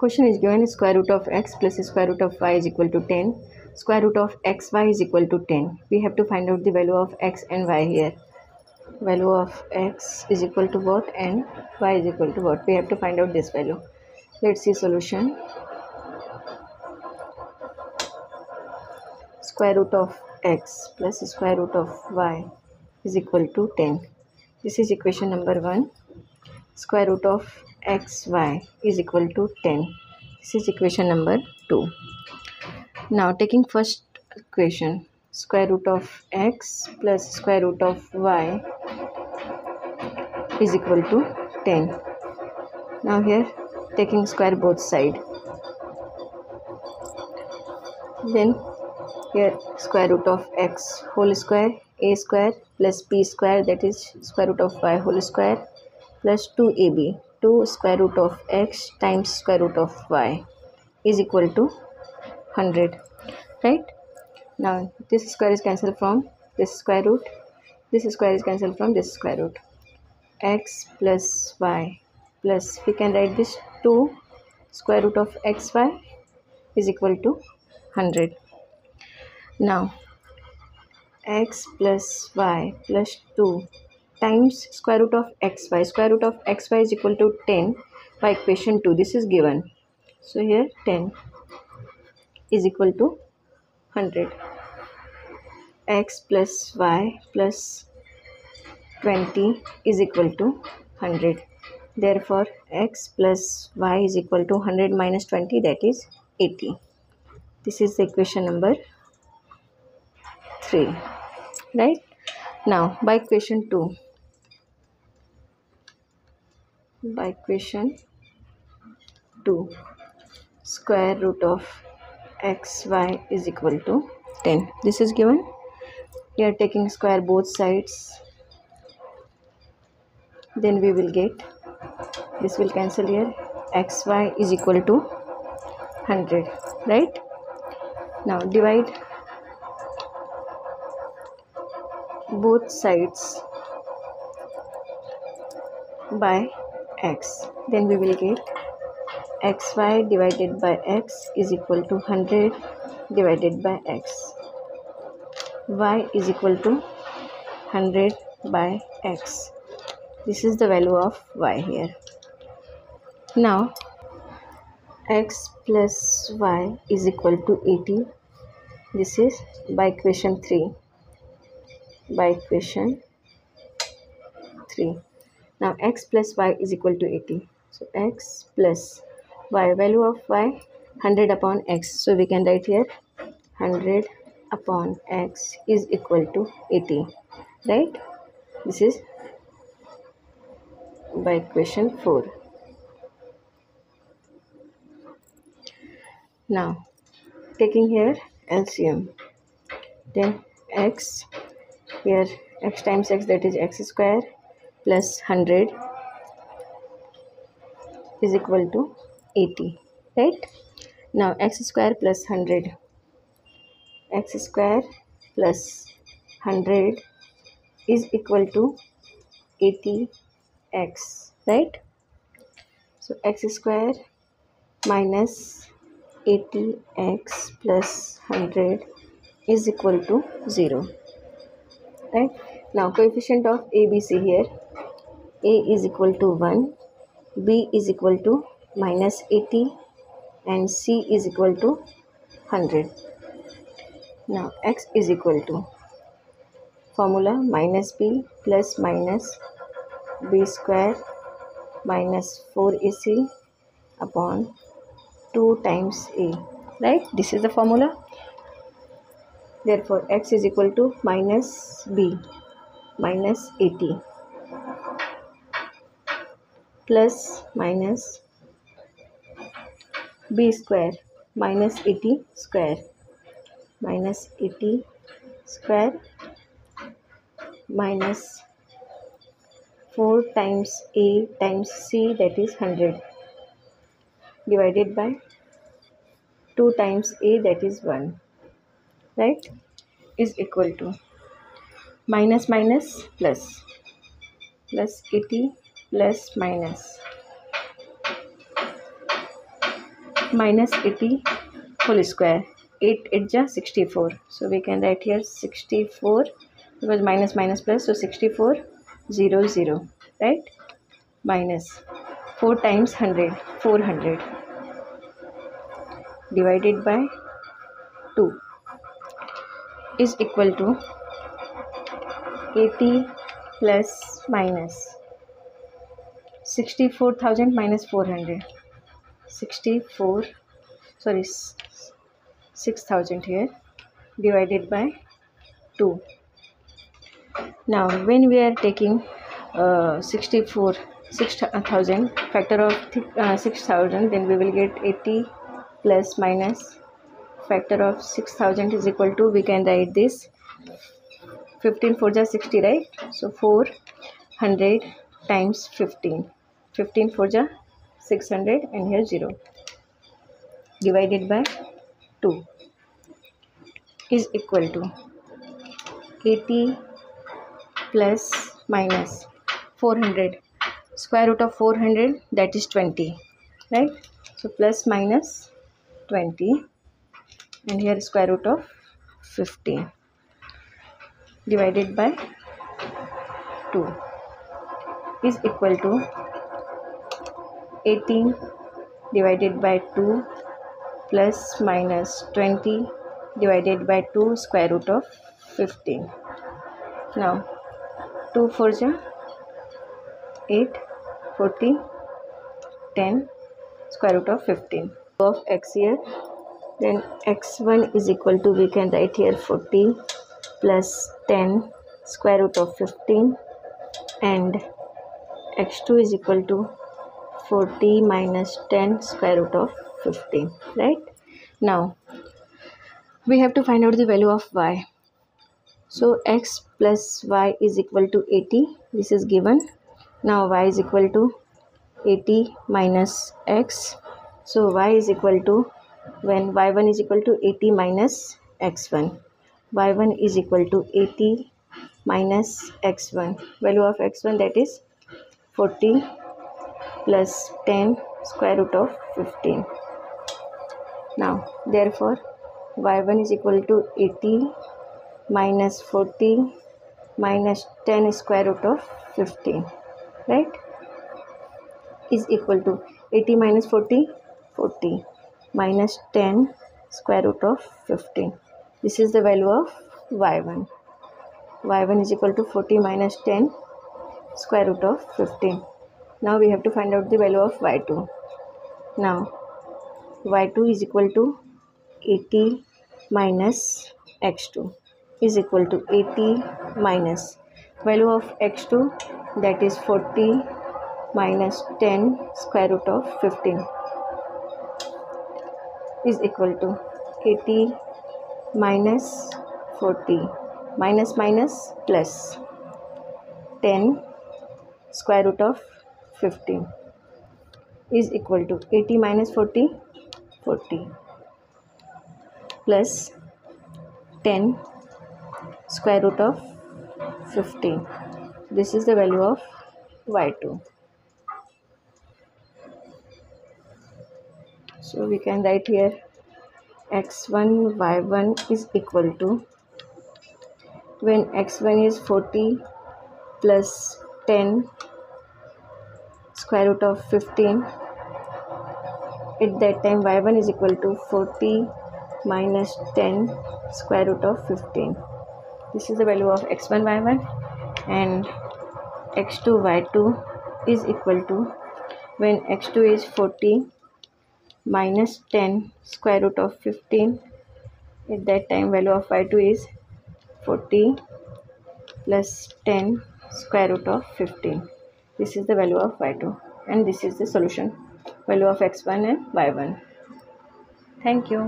question is given square root of x plus square root of y is equal to 10 square root of xy is equal to 10 we have to find out the value of x and y here. Value of x is equal to what and y is equal to what? We have to find out this value. Let's see solution. Square root of x plus square root of y is equal to 10 this is equation number 1 square root of xy is equal to 10 this is equation number 2 now taking first equation square root of x plus square root of y is equal to 10 now here taking square both side. Then here square root of x whole square a square plus b square that is square root of y whole square plus 2ab 2 square root of x times square root of y is equal to 100 right? Now this square is cancelled from this square root. This square is cancelled from this square root. X plus y plus we can write this 2 square root of xy is equal to 100 now x plus y plus 2 times square root of xy square root of xy is equal to 10 by equation 2 this is given. So here 10 is equal to 100 x plus y plus 20 is equal to 100 therefore x plus y is equal to 100 minus 20 that is 80 this is the equation number 3 right? Now by equation 2 by equation 2 square root of xy is equal to 10 this is given. We are taking square both sides. Then we will get this will cancel here. Xy is equal to 100 right? Now divide both sides by x. Then we will get xy divided by x is equal to 100 divided by x. Y is equal to 100 by x. This is the value of y here. Now x plus y is equal to 80 this is by equation 3 by equation 3 now x plus y is equal to 80 so x plus y value of y 100 upon x. So we can write here 100 upon x is equal to 80 right? This is by equation 4 now taking here LCM then x here x times x that is x square plus 100 is equal to 80 right? Now x square plus 100 x square plus 100 is equal to 80x right? So x square minus 80x plus 100 is equal to 0 right now coefficient of ABC here. A is equal to 1 b is equal to minus 80 and c is equal to 100 now x is equal to formula minus b plus minus b square minus 4ac upon 2 times a. Right? This is the formula. Therefore x is equal to minus b minus 80 plus minus b square minus 80 square. Minus 80 square minus 4 times a times c that is 100 divided by 2 times a that is 1 right? Is equal to minus minus plus plus 80 plus minus minus 80 whole square. 8 8 ja 64 so we can write here 64 because minus minus plus so 64 0 0 right? Minus 4 times 100 400 divided by 2 is equal to 80 plus minus. 64000 minus 400 64 sorry 6000 here divided by 2 now when we are taking uh, 64 6000 factor of uh, 6000 then we will get 80 plus minus factor of 6000 is equal to we can write this 15 4 just 60 right? So 400 times 15 15 4 just 600 and here 0 divided by 2 is equal to 80 plus minus 400 square root of 400 that is 20 right? So plus minus 20 and here square root of 15 divided by 2 is equal to 18 divided by 2 plus minus 20 divided by 2 square root of 15 now 2 4 8 40 10 square root of 15 of x here then x1 is equal to we can write here 40 plus 10 square root of 15 and x2 is equal to 40 minus 10 square root of 15 right? Now we have to find out the value of y. So x plus y is equal to 80 this is given. Now y is equal to 80 minus x. So y is equal to when y1 is equal to 80 minus x1 y1 is equal to 80 minus x1 value of x1 that is 40 plus 10 square root of 15 now therefore y1 is equal to 80 minus 40 minus 10 square root of 15 right? Is equal to 80 minus 40 40 minus 10 square root of 15 this is the value of y1 y1 is equal to 40 minus 10 square root of 15 now we have to find out the value of y2 now y2 is equal to 80 minus x2 is equal to 80 minus. Value of x2 that is 40 minus 10 square root of 15 is equal to 80 minus 40 minus minus plus 10 square root of 15 is equal to 80 minus 40 40 plus 10 square root of 15 this is the value of y2 so we can write here x1 y1 is equal to when x1 is 40 plus 10 square root of 15 at that time y1 is equal to 40 minus 10 square root of 15 this is the value of x1 y1 and x2 y2 is equal to when x2 is 40 minus 10 square root of 15 at that time value of y2 is 40 plus 10 square root of 15 this is the value of y2 and this is the solution. Value of x1 and y1 thank you